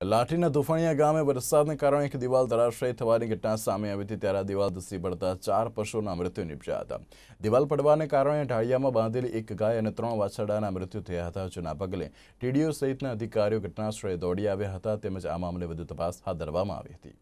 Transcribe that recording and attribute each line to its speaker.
Speaker 1: લાઠીના દુફાણીયા ગામે વરસાદને કારણે એક દિવાલ ધરાશય થવાની ઘટના સામે આવી હતી, ત્યારે દિવાલ ધસી પડતા ચાર પશુના મૃત્યુ નીપજ્યા હતા. દિવાલ પડવાને કારણે ઢાળિયામાં બાંધેલી એક ગાય અને ત્રણ વાછરડાના મૃત્યુ થયા હતા. જેના પગલે ટીડીઓ સહિતના અધિકારીઓ ઘટનાસ્થળે દોડી આવ્યા હતા, તેમજ આ મામલે વધુ તપાસ હાથ ધરવામાં આવી હતી.